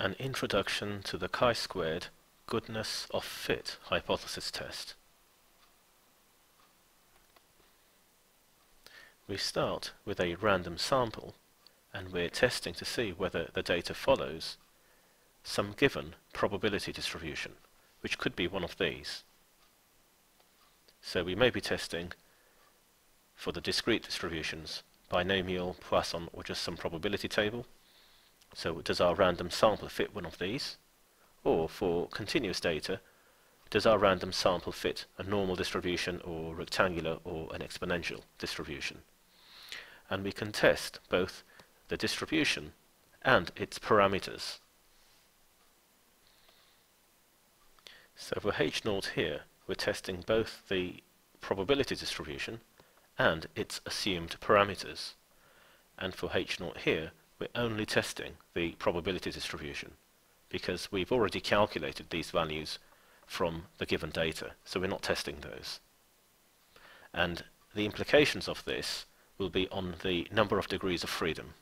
An introduction to the chi-squared goodness of fit hypothesis test. We start with a random sample and we're testing to see whether the data follows some given probability distribution, which could be one of these. So we may be testing for the discrete distributions, binomial, Poisson, or just some probability table. So does our random sample fit one of these? Or for continuous data, does our random sample fit a normal distribution or rectangular or an exponential distribution? And we can test both the distribution and its parameters. So for H naught here, we're testing both the probability distribution and its assumed parameters. And for H naught here, we're only testing the probability distribution because we've already calculated these values from the given data, so we're not testing those. And the implications of this will be on the number of degrees of freedom.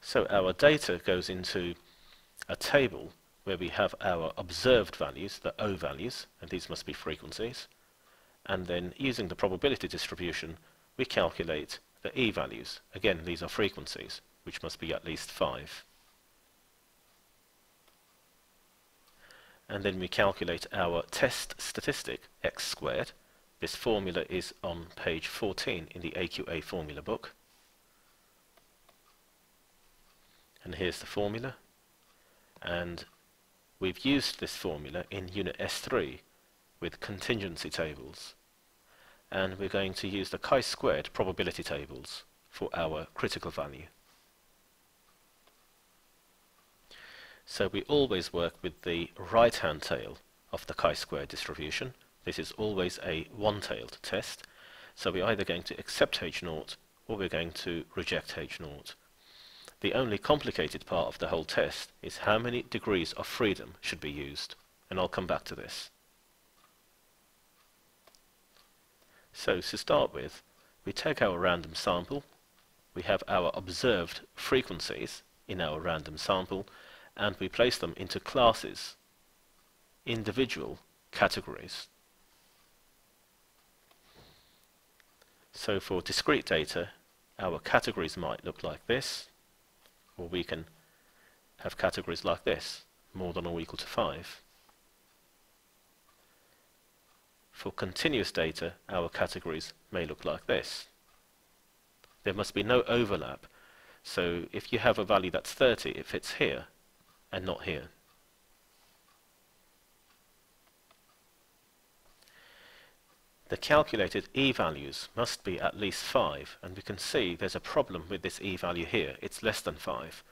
So our data goes into a table where we have our observed values, the O values, and these must be frequencies, and then using the probability distribution, we calculate the E values. Again, these are frequencies, which must be at least 5. And then we calculate our test statistic, x squared. This formula is on page 14 in the AQA formula book. And here's the formula. And we've used this formula in Unit S3 with contingency tables and we're going to use the chi-squared probability tables for our critical value. So we always work with the right-hand tail of the chi-square distribution. This is always a one-tailed test. So we're either going to accept H0 or we're going to reject H0. The only complicated part of the whole test is how many degrees of freedom should be used. And I'll come back to this. So to start with, we take our random sample, we have our observed frequencies in our random sample, and we place them into classes, individual categories. So for discrete data, our categories might look like this, or we can have categories like this, more than or equal to 5. For continuous data, our categories may look like this. There must be no overlap. So if you have a value that's 30, it fits here and not here. The calculated e-values must be at least 5, and we can see there's a problem with this e-value here. It's less than 5.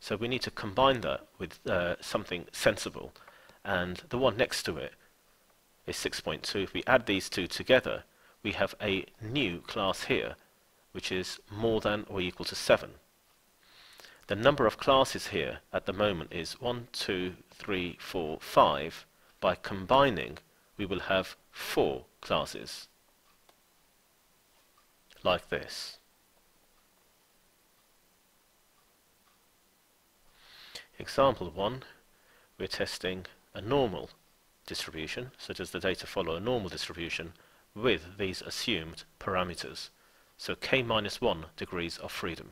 So we need to combine that with uh, something sensible, and the one next to it is 6.2. If we add these two together, we have a new class here, which is more than or equal to 7. The number of classes here at the moment is 1, 2, 3, 4, 5. By combining, we will have 4 classes, like this. Example 1, we're testing a normal distribution, such as the data follow a normal distribution with these assumed parameters. So k minus 1 degrees of freedom.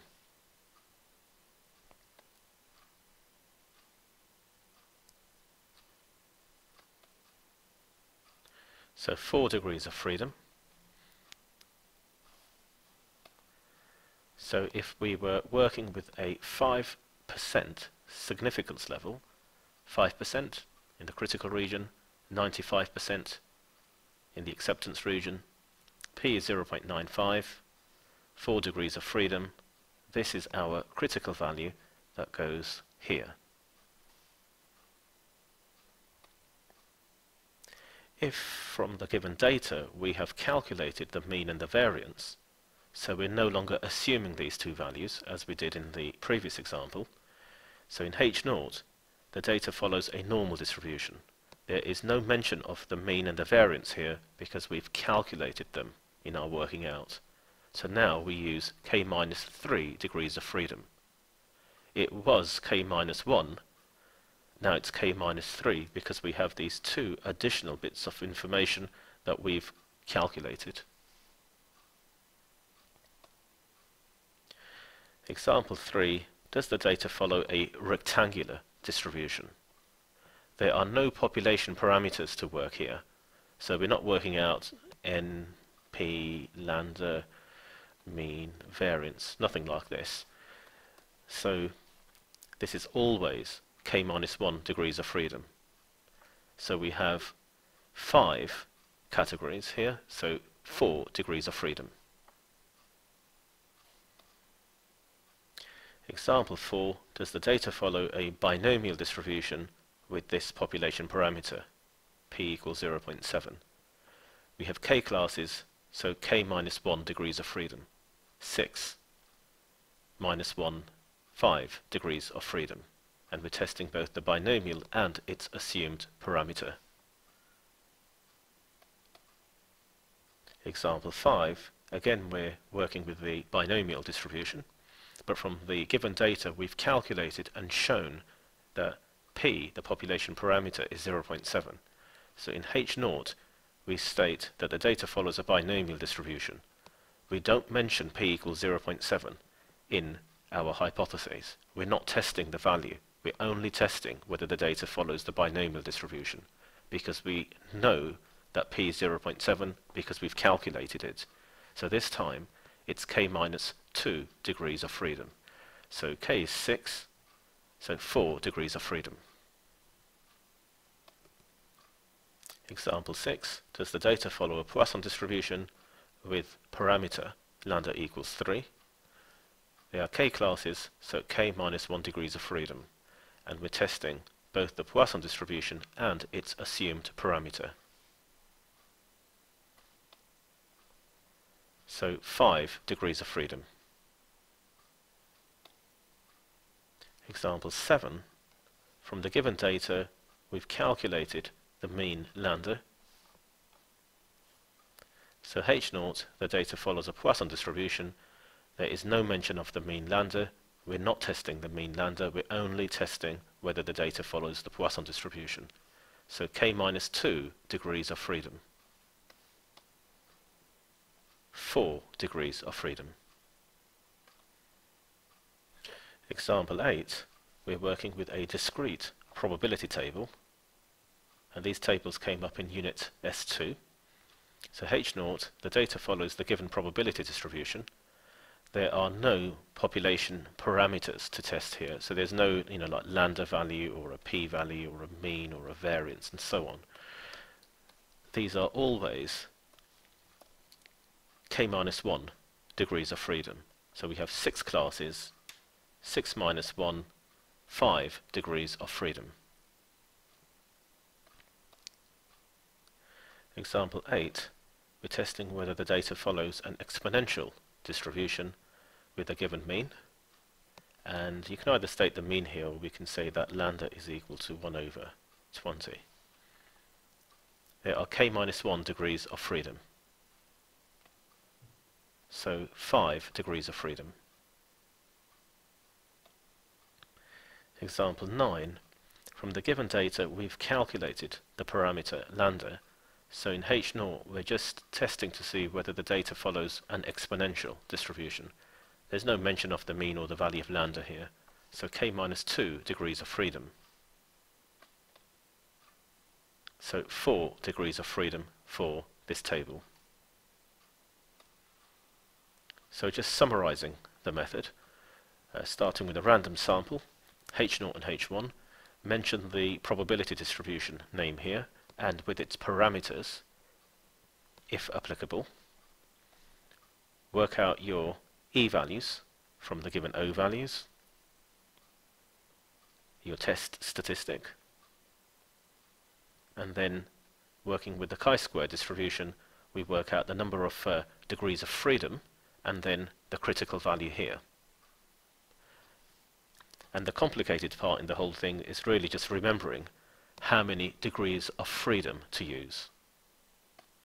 So 4 degrees of freedom. So if we were working with a 5% significance level, 5% in the critical region, 95% in the acceptance region. P is 0.95, 4 degrees of freedom. This is our critical value that goes here. If from the given data we have calculated the mean and the variance, so we're no longer assuming these two values as we did in the previous example, so in H0 the data follows a normal distribution there is no mention of the mean and the variance here because we've calculated them in our working out. So now we use k minus 3 degrees of freedom. it was k minus 1, now it's k minus 3 because we have these two additional bits of information that we've calculated. Example 3, does the data follow a rectangular distribution? There are no population parameters to work here, so we're not working out n, p, lambda, mean, variance, nothing like this. So this is always k minus 1 degrees of freedom. So we have 5 categories here, so 4 degrees of freedom. Example 4, does the data follow a binomial distribution with this population parameter, p equals 0.7? We have k classes, so k minus 1 degrees of freedom, 6 minus 1, 5 degrees of freedom, and we're testing both the binomial and its assumed parameter. Example 5, again we're working with the binomial distribution but from the given data we've calculated and shown that p, the population parameter, is 0.7. So in H0 we state that the data follows a binomial distribution. We don't mention p equals 0.7 in our hypotheses. We're not testing the value. We're only testing whether the data follows the binomial distribution because we know that p is 0.7 because we've calculated it. So this time it's k minus 2 degrees of freedom. So k is 6, so 4 degrees of freedom. Example 6, does the data follow a Poisson distribution with parameter lambda equals 3? They are k classes, so k minus 1 degrees of freedom. And we're testing both the Poisson distribution and its assumed parameter. So 5 degrees of freedom. Example 7. From the given data, we've calculated the mean lambda. So H 0 the data follows a Poisson distribution. There is no mention of the mean lambda. We're not testing the mean lambda, we're only testing whether the data follows the Poisson distribution. So k minus 2 degrees of freedom. 4 degrees of freedom. Example 8, we're working with a discrete probability table, and these tables came up in Unit S2. So H0, the data follows the given probability distribution. There are no population parameters to test here, so there's no, you know, like lambda value or a p-value or a mean or a variance and so on. These are always k minus 1 degrees of freedom. So we have six classes, 6 minus 1, 5 degrees of freedom. Example 8, we're testing whether the data follows an exponential distribution with a given mean. And you can either state the mean here or we can say that lambda is equal to 1 over 20. There are k minus 1 degrees of freedom so 5 degrees of freedom. Example 9. From the given data, we've calculated the parameter lambda. So in H0, we're just testing to see whether the data follows an exponential distribution. There's no mention of the mean or the value of lambda here. So k minus 2 degrees of freedom. So 4 degrees of freedom for this table. So just summarizing the method, uh, starting with a random sample, H0 and H1, mention the probability distribution name here, and with its parameters, if applicable, work out your E values from the given O values, your test statistic, and then working with the chi-square distribution, we work out the number of uh, degrees of freedom and then the critical value here. And the complicated part in the whole thing is really just remembering how many degrees of freedom to use.